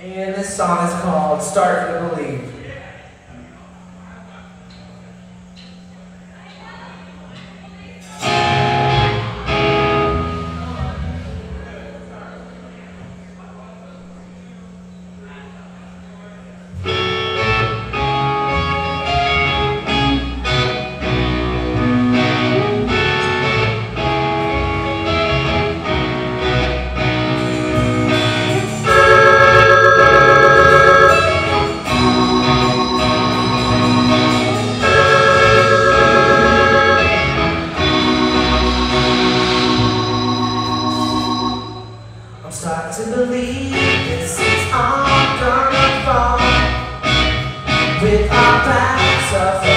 And this song is called Start to Believe. I'm starting to believe this is all gonna fall With our backs up